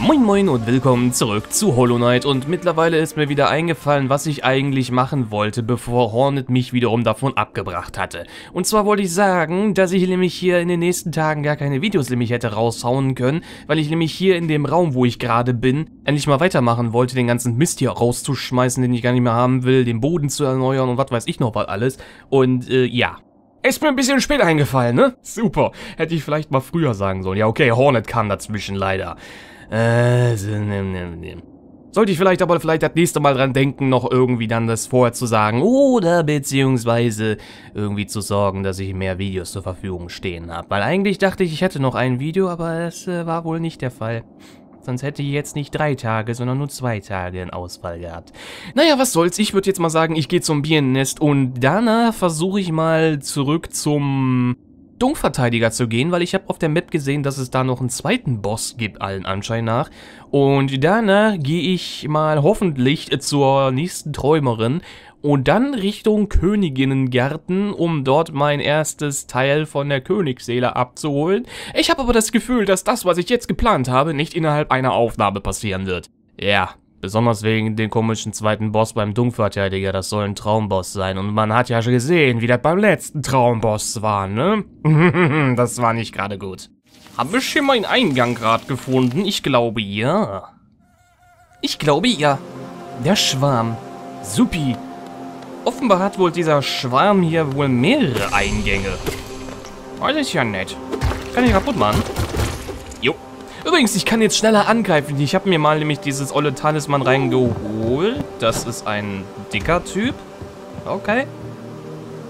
Moin Moin und willkommen zurück zu Hollow Knight und mittlerweile ist mir wieder eingefallen, was ich eigentlich machen wollte, bevor Hornet mich wiederum davon abgebracht hatte. Und zwar wollte ich sagen, dass ich nämlich hier in den nächsten Tagen gar keine Videos nämlich hätte raushauen können, weil ich nämlich hier in dem Raum, wo ich gerade bin, endlich mal weitermachen wollte, den ganzen Mist hier rauszuschmeißen, den ich gar nicht mehr haben will, den Boden zu erneuern und was weiß ich noch was alles. Und äh, ja, ist mir ein bisschen spät eingefallen, ne? Super. Hätte ich vielleicht mal früher sagen sollen. Ja, okay, Hornet kam dazwischen leider. Äh, nimm, nimm, nimm. Sollte ich vielleicht aber vielleicht das nächste Mal dran denken, noch irgendwie dann das vorher zu sagen oder beziehungsweise irgendwie zu sorgen, dass ich mehr Videos zur Verfügung stehen habe. Weil eigentlich dachte ich, ich hätte noch ein Video, aber das äh, war wohl nicht der Fall. Sonst hätte ich jetzt nicht drei Tage, sondern nur zwei Tage in Ausfall gehabt. Naja, was soll's. Ich würde jetzt mal sagen, ich gehe zum Birnennest und danach versuche ich mal zurück zum Dunkverteidiger zu gehen, weil ich habe auf der Map gesehen, dass es da noch einen zweiten Boss gibt, allen Anschein nach. Und danach gehe ich mal hoffentlich zur nächsten Träumerin und dann Richtung Königinnengarten, um dort mein erstes Teil von der Königsseele abzuholen. Ich habe aber das Gefühl, dass das, was ich jetzt geplant habe, nicht innerhalb einer Aufnahme passieren wird. Ja, Besonders wegen dem komischen zweiten Boss beim Dunkverteidiger, das soll ein Traumboss sein. Und man hat ja schon gesehen, wie das beim letzten Traumboss war, ne? das war nicht gerade gut. Haben wir schon mal einen Eingang gerade gefunden? Ich glaube ja. Ich glaube ja. Der Schwarm. Supi. Offenbar hat wohl dieser Schwarm hier wohl mehrere Eingänge. Das ist ja nett. Kann ich kaputt machen? Jo. Übrigens, ich kann jetzt schneller angreifen. Ich habe mir mal nämlich dieses olle Talisman reingeholt. Das ist ein dicker Typ. Okay.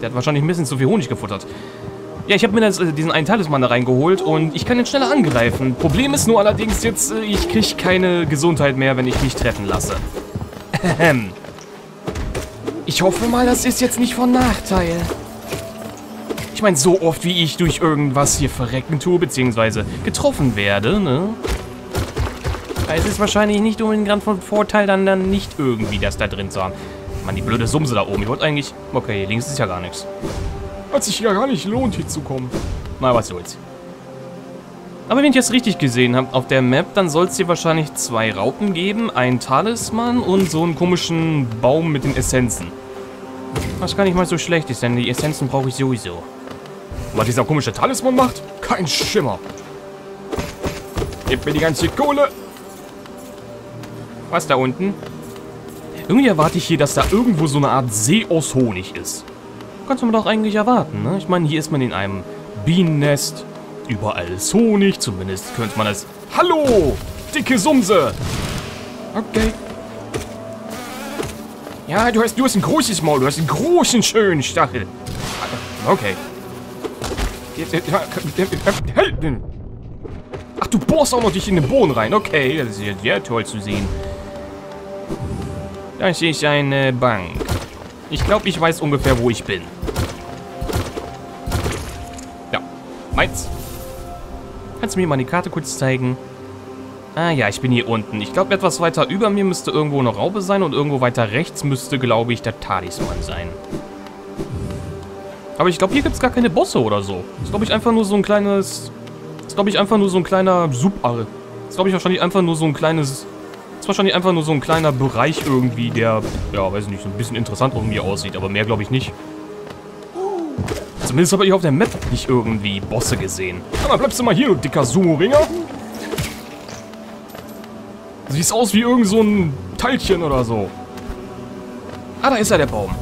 Der hat wahrscheinlich ein bisschen zu viel Honig gefuttert. Ja, ich habe mir das, äh, diesen einen Talisman da reingeholt und ich kann jetzt schneller angreifen. Problem ist nur allerdings jetzt, äh, ich kriege keine Gesundheit mehr, wenn ich mich treffen lasse. Ich hoffe mal, das ist jetzt nicht von Nachteil. Ich meine, so oft wie ich durch irgendwas hier verrecken tue, beziehungsweise getroffen werde, ne? Es ist wahrscheinlich nicht unbedingt gerade von Vorteil, dann, dann nicht irgendwie das da drin zu haben. Mann, die blöde Sumse da oben. Ich wollte eigentlich... Okay, links ist ja gar nichts. Hat sich ja gar nicht lohnt, hier zu kommen. Na, was soll's. Aber wenn ich das richtig gesehen habe auf der Map, dann soll es hier wahrscheinlich zwei Raupen geben, einen Talisman und so einen komischen Baum mit den Essenzen. Was gar nicht mal so schlecht ist, denn die Essenzen brauche ich sowieso. Was dieser komische Talisman macht? Kein Schimmer. Gib mir die ganze Kohle. Was da unten? Irgendwie erwarte ich hier, dass da irgendwo so eine Art See aus Honig ist. Kannst du mir doch eigentlich erwarten, ne? Ich meine, hier ist man in einem Bienennest. Überall ist Honig, zumindest könnte man es... Hallo! Dicke Sumse! Okay. Ja, du hast, du hast ein großes Maul, du hast einen großen, schönen Stachel. Okay. Ach, du bohrst auch noch dich in den Boden rein. Okay, das ist ja sehr toll zu sehen. Das ist eine Bank. Ich glaube, ich weiß ungefähr, wo ich bin. Ja, meins. Kannst du mir mal die Karte kurz zeigen? Ah ja, ich bin hier unten. Ich glaube, etwas weiter über mir müsste irgendwo eine Raube sein und irgendwo weiter rechts müsste, glaube ich, der Talisman sein. Aber ich glaube, hier gibt es gar keine Bosse oder so. Ist, glaube ich, einfach nur so ein kleines... Ist, glaube ich, einfach nur so ein kleiner Sub... Das ist, glaube ich, wahrscheinlich einfach nur so ein kleines... Ist wahrscheinlich einfach nur so ein kleiner Bereich irgendwie, der, ja, weiß nicht, so ein bisschen interessant irgendwie aussieht. Aber mehr glaube ich nicht. Zumindest habe ich auf der Map nicht irgendwie Bosse gesehen. Aber bleibst du mal hier, du dicker Sumo-Ringer. Siehst aus wie irgend so ein Teilchen oder so. Ah, da ist ja der Baum.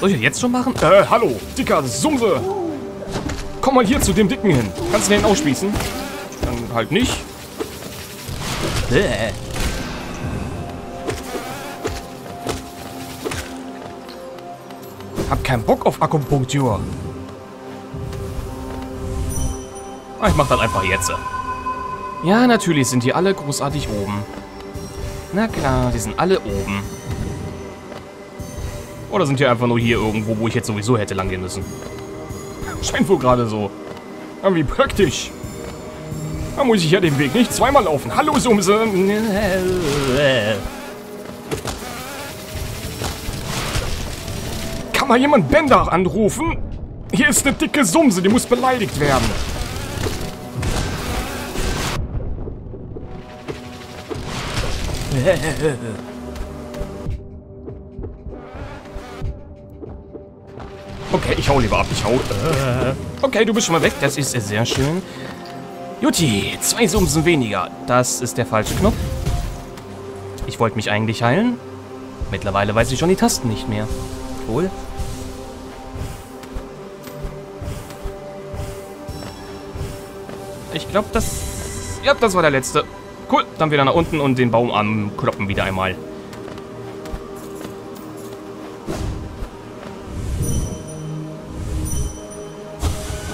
Soll ich das jetzt schon machen? Äh, hallo, dicker Sumse. Komm mal hier zu dem Dicken hin. Kannst du den ausspießen? Dann halt nicht. Bäh. Hab keinen Bock auf Akupunktur. Ah, ich mach das einfach jetzt. Ja, natürlich sind die alle großartig oben. Na klar, die sind alle oben. Oder sind die einfach nur hier irgendwo, wo ich jetzt sowieso hätte langgehen müssen? Scheint wohl gerade so. Aber wie praktisch. Da muss ich ja den Weg nicht zweimal laufen. Hallo, Sumse. Kann mal jemand Bender anrufen? Hier ist eine dicke Sumse, die muss beleidigt werden. Okay, ich hau lieber ab. Ich hau. Äh. Okay, du bist schon mal weg. Das ist sehr schön. Juti, zwei Sumsen weniger. Das ist der falsche Knopf. Ich wollte mich eigentlich heilen. Mittlerweile weiß ich schon die Tasten nicht mehr. Cool. Ich glaube, das... Ja, das war der letzte. Cool, dann wieder nach unten und den Baum ankloppen wieder einmal.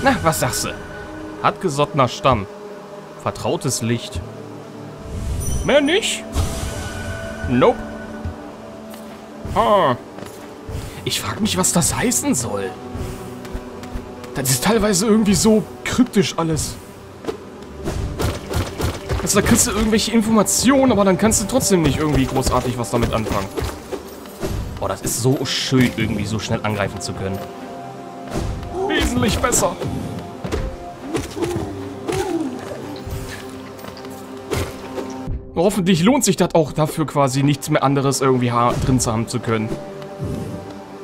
Na, was sagst du? Hartgesottener Stamm. Vertrautes Licht. Mehr nicht? Nope. Ah. Ich frage mich, was das heißen soll. Das ist teilweise irgendwie so kryptisch alles. Also da kriegst du irgendwelche Informationen, aber dann kannst du trotzdem nicht irgendwie großartig was damit anfangen. Boah, das ist so schön, irgendwie so schnell angreifen zu können. Wesentlich besser. Hoffentlich lohnt sich das auch dafür quasi nichts mehr anderes irgendwie drin zu haben zu können.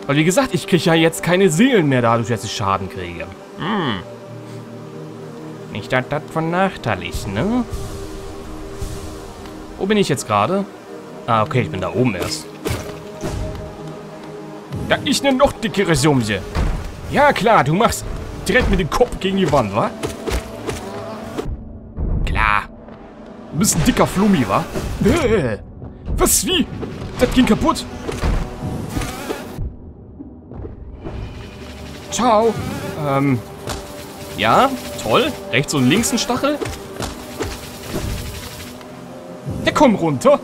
Weil wie gesagt, ich kriege ja jetzt keine Seelen mehr dadurch, dass ich Schaden kriege. Hm. Nicht, dass das von Nachteil ist, ne? Wo bin ich jetzt gerade? Ah, okay, ich bin da oben erst. Da ist eine noch dickere Sumse. Ja, klar, du machst direkt mit dem Kopf gegen die Wand, wa? Klar. Du bist ein dicker Flummi, wa? Was, wie? Das ging kaputt. Ciao. Ähm, ja, toll. Rechts und links ein Stachel. Ja, komm runter.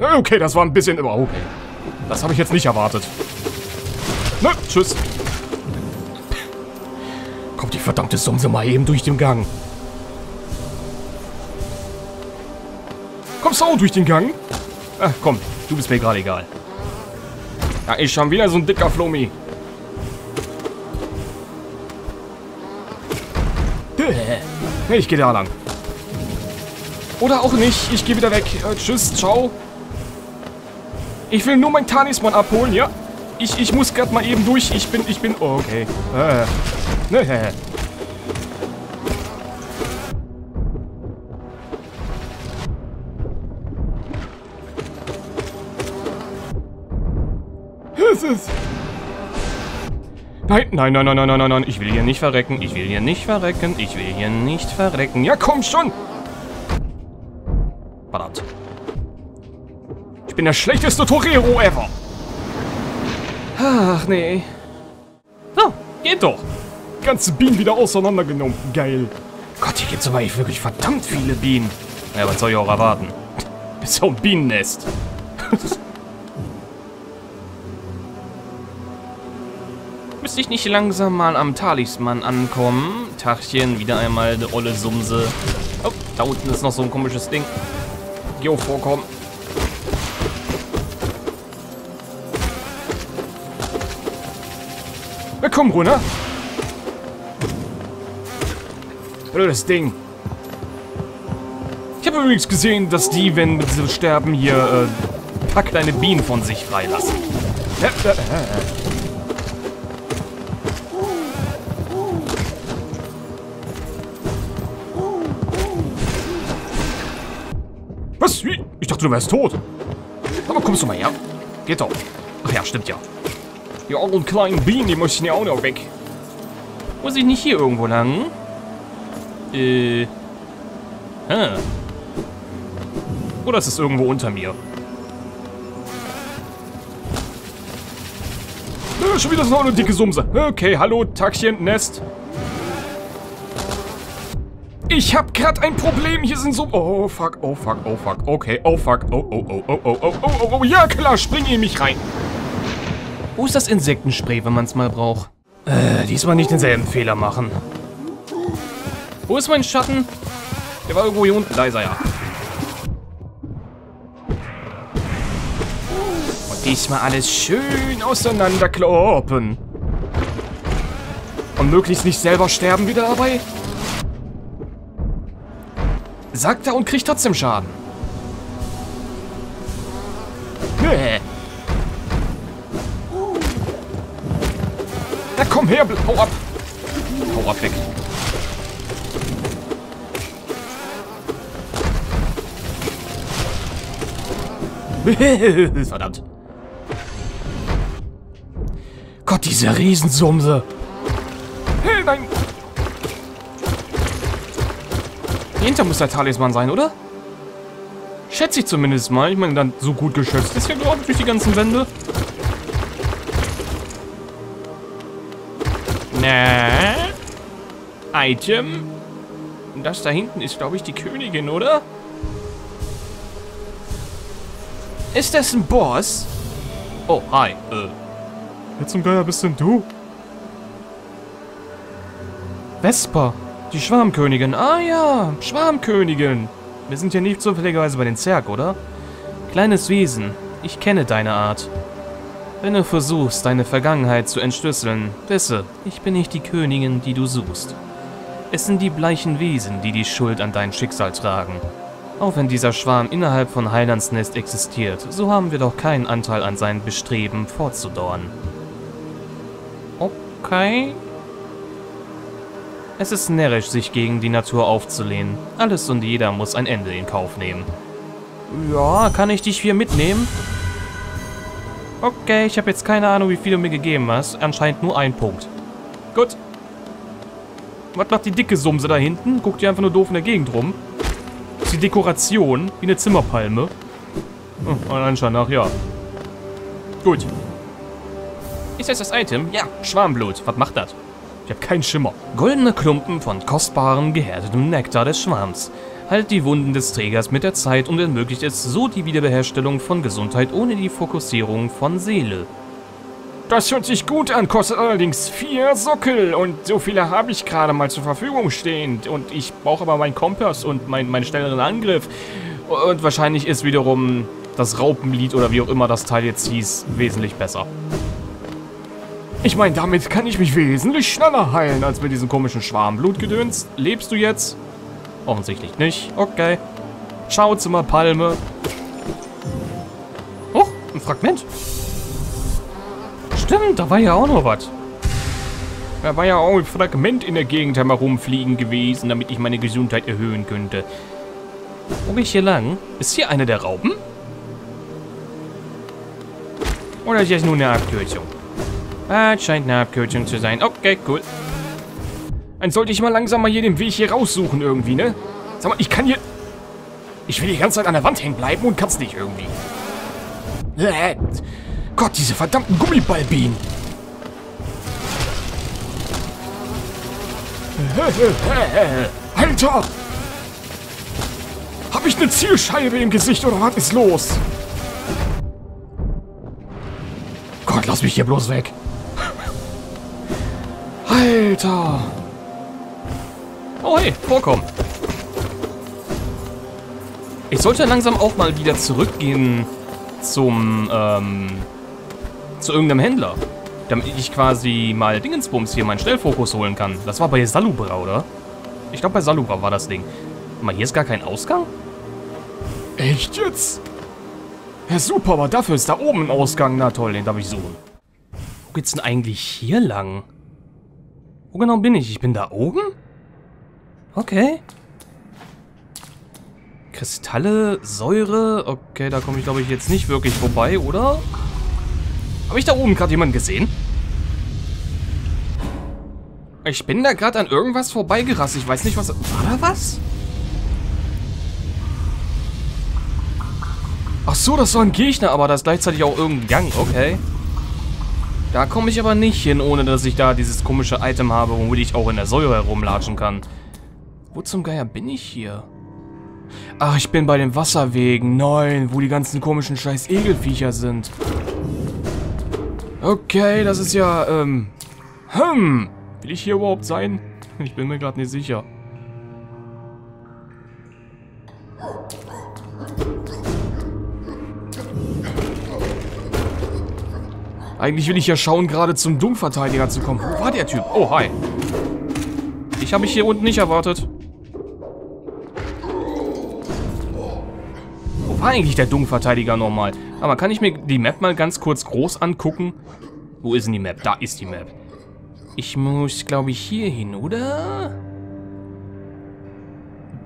Okay, das war ein bisschen über... Okay. Das habe ich jetzt nicht erwartet. Ne, tschüss. Kommt die verdammte Sumse mal eben durch den Gang. Kommst du auch durch den Gang? Ach, komm. Du bist mir gerade egal. Da ist schon wieder so ein dicker Flomi. Ich gehe da lang. Oder auch nicht. Ich gehe wieder weg. Äh, tschüss, ciao. Ich will nur mein Tanisman abholen, ja? Ich, ich muss gerade mal eben durch. Ich bin, ich bin... Oh, okay. Äh. Ne, Nein, nein, nein, nein, nein, nein, nein. Ich will hier nicht verrecken. Ich will hier nicht verrecken. Ich will hier nicht verrecken. Ja, komm schon. Verdammt. Ich bin der schlechteste Torero ever. Ach, nee. So, geht doch. Ganze Bienen wieder auseinandergenommen. Geil. Gott, hier gibt's aber wirklich verdammt viele Bienen. Ja, was soll ich auch erwarten? Bis so ein Bienennest. Müsste ich nicht langsam mal am Talisman ankommen? Tachchen, wieder einmal eine olle Sumse. Oh, da unten ist noch so ein komisches Ding. Geo vorkommen. Na komm, runter. Blödes Ding. Ich habe übrigens gesehen, dass die, wenn sie sterben, hier äh, paar kleine Bienen von sich freilassen. Was? Dachte, du wärst tot. Aber kommst du mal her? Geht doch. Ach ja, stimmt ja. Die armen kleinen Bienen, die möchten ja auch noch weg. Muss ich nicht hier irgendwo lang? Äh. Ah. Oder ist es irgendwo unter mir? Äh, schon wieder so eine dicke Sumse. Okay, hallo, Tackchen, Nest. Ich hab grad ein Problem. Hier sind so... Oh, fuck, oh, fuck, oh, fuck. Okay, oh, fuck. Oh, oh, oh, oh, oh, oh, oh, oh, oh. Ja, klar, spring in mich rein. Wo ist das Insektenspray, wenn man es mal braucht? Äh, diesmal nicht denselben Fehler machen. Wo ist mein Schatten? Der war irgendwo hier unten. Da ist er ja. Und diesmal alles schön auseinanderkloppen. Und möglichst nicht selber sterben wieder dabei. Sagt er und kriegt trotzdem Schaden. Bäh. Na komm her, hau ab. Hau ab weg. Verdammt. Gott, diese Riesensumse. Hey, nein. Hinter muss der Talisman sein, oder? Schätze ich zumindest mal. Ich meine, dann so gut geschützt ist glaube ich, durch die ganzen Wände. Na? Item? Das da hinten ist, glaube ich, die Königin, oder? Ist das ein Boss? Oh, hi. Äh. Wer zum Geier bist denn du? Vesper. Die Schwarmkönigin. Ah ja, Schwarmkönigin. Wir sind ja nicht zufälligerweise bei den Zerg, oder? Kleines Wesen, ich kenne deine Art. Wenn du versuchst, deine Vergangenheit zu entschlüsseln, wisse, ich bin nicht die Königin, die du suchst. Es sind die bleichen Wesen, die die Schuld an dein Schicksal tragen. Auch wenn dieser Schwarm innerhalb von Heilands Nest existiert, so haben wir doch keinen Anteil an seinen Bestreben, fortzudauern. Okay. Es ist närrisch, sich gegen die Natur aufzulehnen. Alles und jeder muss ein Ende in Kauf nehmen. Ja, kann ich dich hier mitnehmen? Okay, ich habe jetzt keine Ahnung, wie viel du mir gegeben hast. Anscheinend nur ein Punkt. Gut. Was macht die dicke Sumse da hinten? Guckt die einfach nur doof in der Gegend rum. Das ist die Dekoration, wie eine Zimmerpalme. Oh, anscheinend nach, ja. Gut. Ist das das Item? Ja, Schwarmblut. Was macht das? Ich habe keinen Schimmer. Goldene Klumpen von kostbarem, gehärtetem Nektar des Schwarms. Halt die Wunden des Trägers mit der Zeit und ermöglicht es so die Wiederherstellung von Gesundheit ohne die Fokussierung von Seele. Das hört sich gut an, kostet allerdings vier Sockel und so viele habe ich gerade mal zur Verfügung stehend. Und ich brauche aber meinen Kompass und mein, meinen schnelleren Angriff. Und wahrscheinlich ist wiederum das Raupenlied oder wie auch immer das Teil jetzt hieß, wesentlich besser. Ich meine, damit kann ich mich wesentlich schneller heilen, als mit diesem komischen Schwarmblutgedöns. Lebst du jetzt? Offensichtlich nicht. Okay. Ciao, Zimmerpalme. Oh, ein Fragment. Stimmt, da war ja auch noch was. Da war ja auch ein Fragment in der Gegend herumfliegen gewesen, damit ich meine Gesundheit erhöhen könnte. Wo gehe ich hier lang? Ist hier eine der Raupen? Oder ist das nur eine Abkürzung? Ah, scheint eine Abkürzung zu sein. Okay, cool. Dann sollte ich mal langsam mal hier den Weg hier raussuchen irgendwie, ne? Sag mal, ich kann hier... Ich will die ganze Zeit an der Wand hängen bleiben und kann's nicht irgendwie. Äh, Gott, diese verdammten Gummiballbienen. Alter! Hab ich eine Zielscheibe im Gesicht oder was ist los? Gott, lass mich hier bloß weg. Alter! Oh hey, vorkommen. Ich sollte langsam auch mal wieder zurückgehen zum, ähm, zu irgendeinem Händler. Damit ich quasi mal Dingensbums hier meinen Schnellfokus holen kann. Das war bei Salubra, oder? Ich glaube, bei Salubra war das Ding. Mal, hier ist gar kein Ausgang? Echt jetzt? Ja, super, aber dafür ist da oben ein Ausgang. Na toll, den darf ich suchen. Wo geht's denn eigentlich hier lang? Wo genau bin ich? Ich bin da oben? Okay. Kristalle, Säure. Okay, da komme ich, glaube ich, jetzt nicht wirklich vorbei, oder? Habe ich da oben gerade jemanden gesehen? Ich bin da gerade an irgendwas vorbeigerast. Ich weiß nicht, was... War da was? Ach so, das war ein Gegner, aber da ist gleichzeitig auch irgendein Gang. Okay. Da komme ich aber nicht hin, ohne dass ich da dieses komische Item habe, womit ich auch in der Säure herumlatschen kann. Wo zum Geier bin ich hier? Ach, ich bin bei den Wasserwegen. Nein, wo die ganzen komischen scheiß Egelviecher sind. Okay, das ist ja, ähm... Hm, will ich hier überhaupt sein? Ich bin mir gerade nicht sicher. Eigentlich will ich ja schauen, gerade zum Dummverteidiger zu kommen. Wo war der Typ? Oh, hi. Ich habe mich hier unten nicht erwartet. Wo war eigentlich der Dummverteidiger nochmal? Aber kann ich mir die Map mal ganz kurz groß angucken? Wo ist denn die Map? Da ist die Map. Ich muss, glaube ich, hier hin, oder?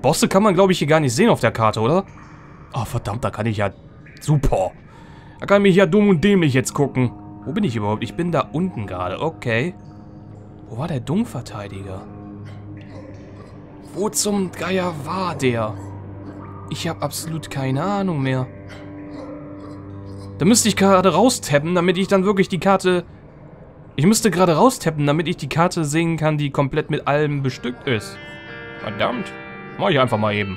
Bosse kann man, glaube ich, hier gar nicht sehen auf der Karte, oder? Oh, verdammt, da kann ich ja... Super. Da kann ich ja dumm und dämlich jetzt gucken. Wo bin ich überhaupt? Ich bin da unten gerade. Okay. Wo war der Dummverteidiger? Wo zum Geier war der? Ich habe absolut keine Ahnung mehr. Da müsste ich gerade raustappen, damit ich dann wirklich die Karte... Ich müsste gerade raustappen, damit ich die Karte sehen kann, die komplett mit allem bestückt ist. Verdammt. Mach ich einfach mal eben.